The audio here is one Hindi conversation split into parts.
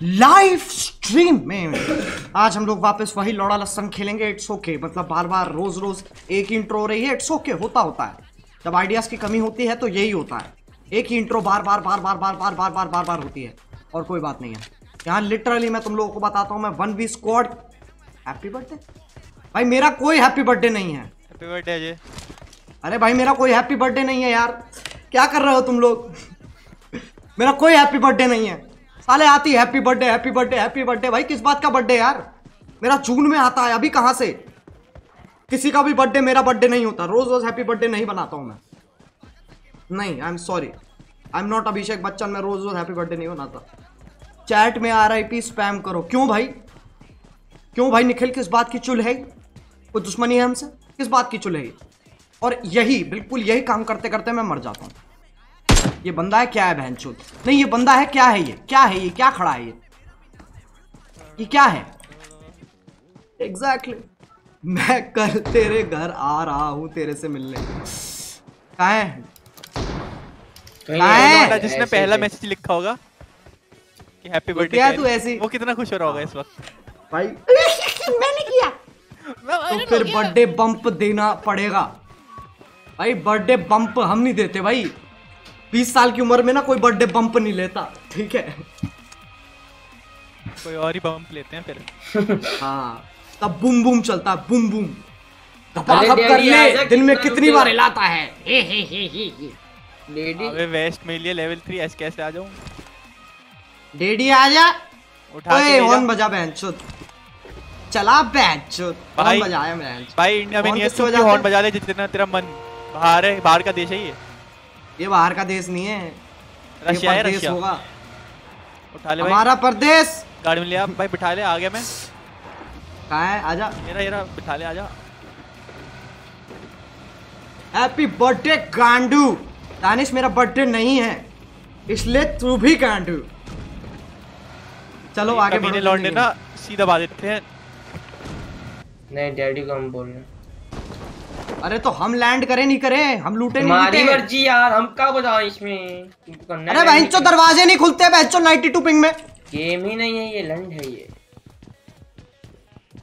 लाइव स्ट्रीम में। आज हम लोग वापस वही लौड़ा लसन खेलेंगे इट्स ओके okay. मतलब बार बार रोज रोज एक ही इंट्रो हो रही है इट्स ओके okay. होता होता है। जब आइडियाज़ की कमी होती है तो यही होता है। एक ही इंट्रो बार बार बार बार बार बार बार बार बार बार होती है और कोई बात नहीं है। यहाँ लिटरली मैं तुम लोगों को बताता हूँ मैं one V squad happy birthday भाई मेरा कोई हैप्पी बर्थडे नहीं है। हैप्पी बर्थडे अजय अरे भाई मेरा कोई हैप्पी बर्थडे नहीं है यार। क्या कर रहे हो तुम लोग? मेरा कोई हैप्पी बर्थडे नहीं है। साले आती happy birthday happy birthday happy birthday भाई, किस बात का बर्थडे यार? मेरा जून में आता है, अभी कहाँ से? किसी का भी बर्थडे मेरा बर्थडे नहीं होता। रोज रोज हैप्पी बर्थडे नहीं बनाता हूँ मैं। नहीं I am sorry I am not Abhishek Bachchan मैं रोज रोज हैप्पी बर्थडे नहीं बनाता। चैट में आर आई पी स्पैम करो। क्यों भाई? क्यों भाई, निखिल, किस बात की चुल है? कोई दुश्मनी है हमसे? किस बात की चुल है? और यही, बिल्कुल यही काम करते करते मैं मर जाता हूँ। ये बंदा है क्या है बहन नहीं ये बंदा है क्या है ये? क्या है ये? क्या खड़ा है ये? ये क्या है? Exactly exactly. मैं कल तेरे घर आ रहा हूँ तेरे से मिलने। कहा है? कहीं है? जिसने पहला मैसेज लिखा होगा कि हैप्पी बर्थडे क्या तू ऐसी- वो कितना खुश हो रहा होगा इस वक्त। भाई। मैंने किया। तो फिर बर्थडे बम्प देना पड़ेगा। भाई बर्थडे बम्प हम नहीं देते भाई। बीस साल की उम्र में ना कोई बर्थडे बम्प नहीं लेता ठीक है? कोई और ही बम्प लेते हैं फिर। हाँ तब बुम बूम चलता है बूम। बूम धपाधप कर ले दिन में कितनी बार हिलाता है? हे हे हे हे हे। लेडी अबे वेस्ट में लिए लेवल 3 ऐसे कैसे आ जाऊँ? डेडी आजा उठा के ओए ले हॉर्न जा। बजा बहनचोद चला बहनचोद हॉर्न भाई- बजाया बहनचोद भाई इंडिया में नहीं है तू हॉर्न बजा ले जितना तेरा मन बाहर है बाहर का देश है ये। ये बाहर का देश नहीं है। रशिया है रशिया। होगा। उठा ले भाई। हमारा परदेश गाड़ी में ले आ। भाई बिठा ले आ गया मैं। कहाँ है? आजा। मेरा येरा बिठा ले आजा। Happy birthday गांडू। दानिश मेरा बर्थडे नहीं है। इसलिए तू भी गांडू। चलो आगे बढ़ो लौंडे ना सीधा बात देते हैं। नहीं डैडी को हम बोल रहे हैं। अरे तो हम लैंड करें नहीं करें? हम लूटे नहीं हमारी मर्ज़ी यार हम क्या बताओ इसमें? अरे बहनचो दरवाजे नहीं खुलते बहनचो 92 पिंग में। गेम ही नहीं है ये लंड है ये।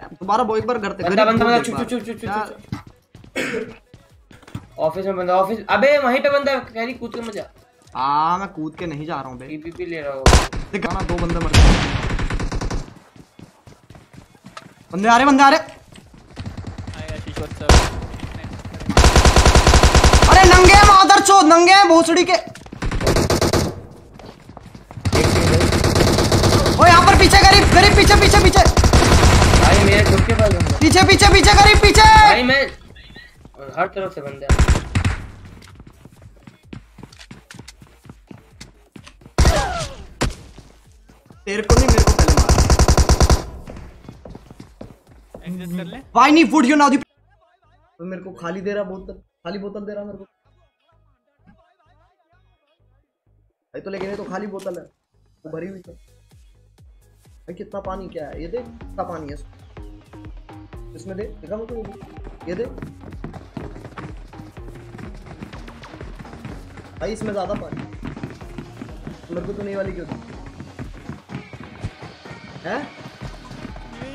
दोबारा वो एक बार करते बंदा बंदा बंदा चुप चुप चुप चुप ऑफ़िस में बंदा ऑफ़िस अबे वहीं पे बंदा कह रही कूद के मज़ा। हाँ मैं कूद के नहीं जा रहा हूँ बे पीपीपी ले रहा हूँ। देख ना दो बंदे मर गए। बंदे आ रहे बंदे आ रहे। आएगा शीश व्हाट्सएप अरे नंगे हैं मादर चोद नंगे हैं भोसड़ी के। ओ यहाँ पर पीछे गरीब गरीब पीछे पीछे पीछे। भाई मेरे खुद के पास पीछे पीछे पीछे गरीब पीछे। भाई मैं और हर तरफ़ से बंदा। तेरे को नहीं मेरे को पहले मार। एग्जिट कर ले। Why नहीं would you now the तो मेरे को खाली दे रहा बोतल खाली बोतल दे रहा मेरे को। भाई तो लेकिन ये तो खाली बोतल है। वो भरी हुई है। भाई कितना पानी क्या है? ये देख, कितना पानी है इसमें। दे देखा मेरे को ये दे। भाई इसमें ज़्यादा पानी मेरे को तो नहीं वाली क्यों दी है?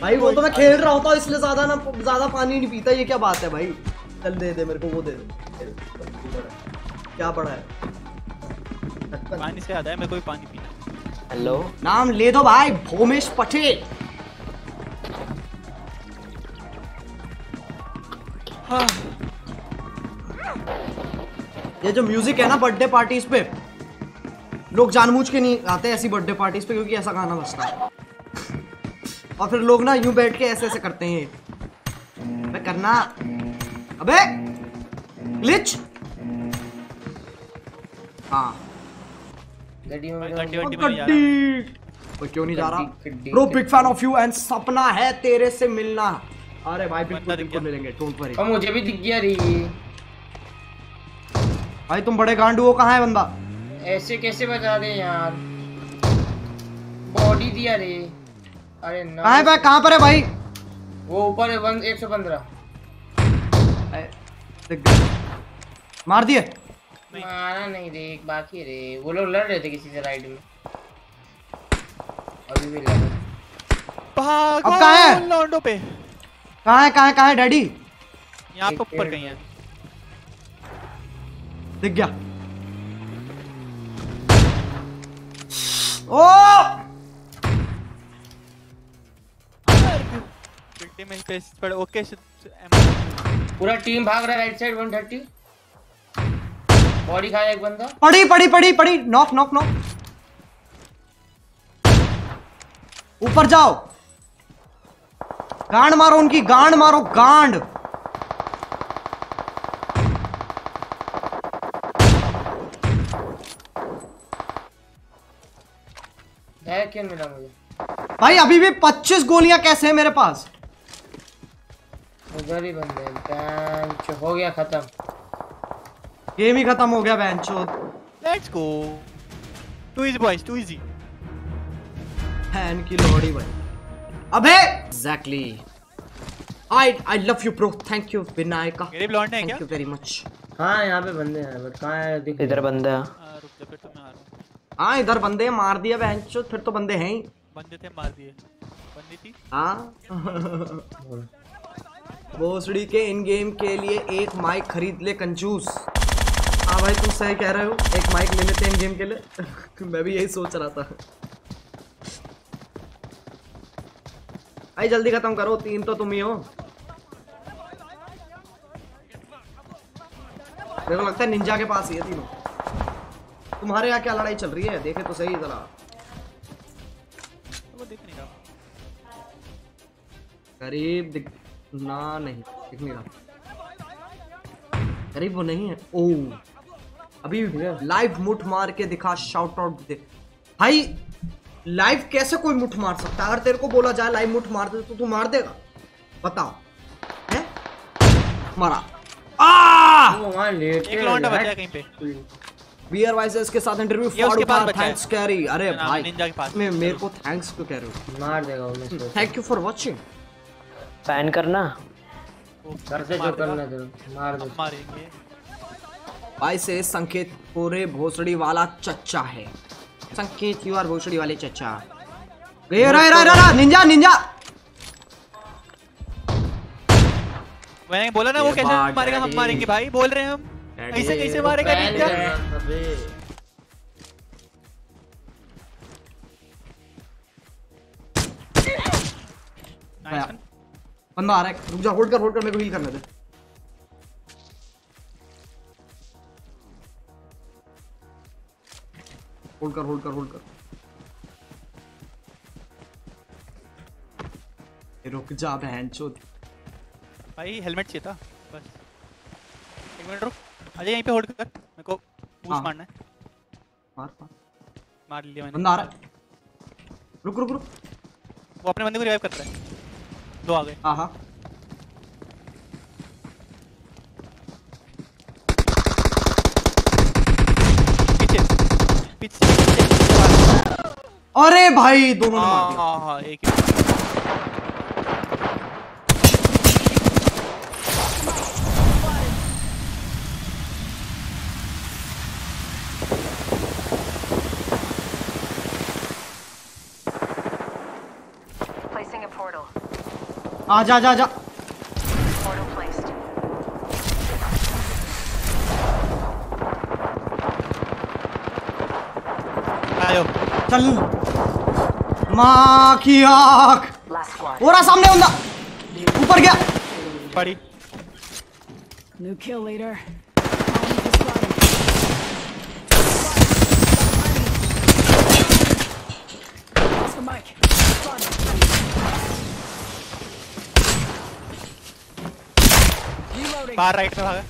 भाई वो तो मैं खेल रहा होता, इसलिए ज़्यादा ना, ज़्यादा पानी नहीं पीता, ये क्या बात है भाई? चल दे दे मेरे को वो दे दे। क्या पड़ा है? पानी से याद है मेरे को भी पानी पीना हेलो। नाम ले दो भाई भूमेश पटेल। ये जो म्यूज़िक है ना बर्थडे पार्टीज़ पे लोग जानबूझ के नहीं आते ऐसी बर्थडे पार्टीज़ पे क्योंकि ऐसा गाना बजता है। और फिर लोग ना यूँ बैठ के ऐसे ऐसे करते हैं। अबे करना अबे ग्लिच हाँ। गड्डी में गड्डी क्यों नहीं जा रहा? Bro big fan of you and सपना है तेरे से मिलना। अरे भाई बिल्कुल बिल्कुल मिलेंगे टोन पर मुझे भी दिख गया रही भाई तुम बड़े गांडू हो कहाँ है बंदा? ऐसे कैसे बचा दे यार? बॉडी दिया रे। अरे ना। है भाई कहाँ पर है भाई? वो ऊपर है 115 मार दिए। मारा नहीं रे एक बाकी रे। वो लोग लड़ रहे थे किसी से राइड में। अभी भी लगा भाग अब कहाँ है? लॉन्डो पे। कहाँ है कहाँ है कहाँ है डैडी? यहाँ पे ऊपर कहीं है। दिख गया। ओ! बिल्डिंग में स्पेस पर ओके एम पूरा टीम भाग रहा है राइट साइड 130 बॉडी खाया एक बंदा। पड़ी पड़ी पड़ी पड़ी। नॉक नॉक नॉक ऊपर जाओ। गांड मारो उनकी गांड मारो गांड। क्या मिला मुझे। भाई अभी भी 25 गोलियाँ कैसे हैं मेरे पास? उधर ही। बंदे बेंच हो गया खत्म। गेम ही खत्म हो गया बेंचो let's go too easy boys too easy fan की लोहड़ी भाई। अबे! Exactly I I love you bro thank you Vinayaka मेरे ब्लॉन्ड है क्या? थैंक यू वेरी मच हाँ यहाँ पे बंदे हैं बट कहाँ है? दिख इधर बंदा। है हाँ, रुक जा फिर तो मैं आ रहा हूँ। हाँ इधर बंदे हैं, मार दिया बेंचो फिर तो बंदे हैं ही। बंदे थे मार दिए। बंदी थी? हाँ। भोसड़ी के इन गेम के लिए एक माइक खरीद ले कंजूस। हाँ भाई तुम सही कह रहे हो एक माइक ले लेते हैं इन गेम के लिए। मैं भी यही सोच रहा था। भाई जल्दी खत्म करो तीन तो तुम ही हो। मेरे को लगता है निंजा के पास ही है तीनों। तुम्हारे यहाँ क्या लड़ाई चल रही है? देखे तो सही जरा। वो ना नहीं दिख नहीं रहा। करीब वो नहीं है। ओ अभी भी लाइव मुठ मार के दिखा शाउट आउट दे। भाई लाइव कैसे कोई मुठ मार सकता है? अगर तेरे को बोला जाए लाइव मुठ मार दे तो तू मार देगा। बताओ। है? मारा। आ! एक लौंडा बचा कहीं पे। बियर वाइसेस के साथ इंटरव्यू फॉर थैंक्स कैरी अरे भाई निंजा के पास। मैं मेरे को थैंक्स क्यों कह रहे हो? मार देगा वो थैंक यू फॉर वाचिंग पैन करना। घर से जो करना दो मार दो। मारेंगे। भाई से संकेत पूरे भोसड़ी वाला चच्चा है। संकेत यू आर भोसड़ी वाले चच्चा। गए रा रा रा निंजा निंजा। मैंने बोला ना वो कैसे मारेगा हम मारेंगे भाई बोल रहे हैं हम। ऐसे कैसे मारेगा निंजा? one. बंदा आ रहा है। रुक जा होल्ड कर होल्ड कर मेरे को हील करने दे। होल्ड कर होल्ड कर होल्ड कर। रुक जा बहन चोद। भाई हेलमेट चाहिए था बस। एक मिनट रुक अजय यहीं पे होल्ड कर। मेरे को हाँ। मारना है। मार मार। मार लिया मैंने। बंदा आ रहा है। रुक रुक रुक। वो अपने बंदे को रिवाइव कर रहा है। दो आ गए हाँ हाँ पीछे पीछे अरे भाई दोनों ने मार दिया हाँ हाँ एक आ जा जा जा। आयो। चल। माँ की आख। ओरा सामने ऊपर गया। पड़ी। New kill leader. बाहर राइट में भागा।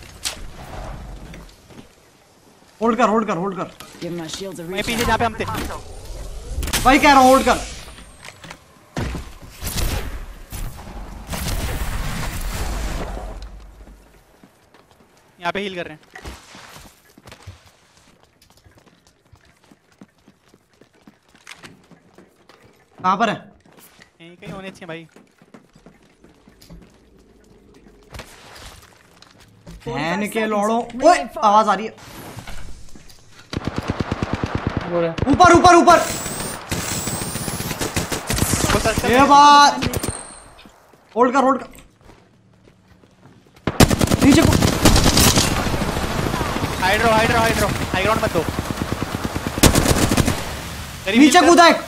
होल्ड कर होल्ड कर होल्ड कर। मैं पीछे जहाँ पे हम थे। भाई कह रहा हूँ होल्ड कर। यहाँ पे हील कर रहे हैं। कहाँ पर है? यहीं कहीं होने चाहिए भाई। बहन के लोड़ो। ओए आवाज़ आ रही है। ऊपर ऊपर ऊपर। ये बात। होल्ड कर होल्ड कर। नीचे को। Hydro hydro hydro high ground मत दो। नीचे कूदा एक।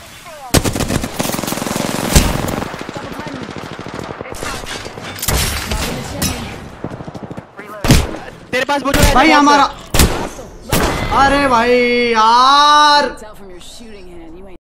पास वो जो है भाई हमारा अरे भाई यार।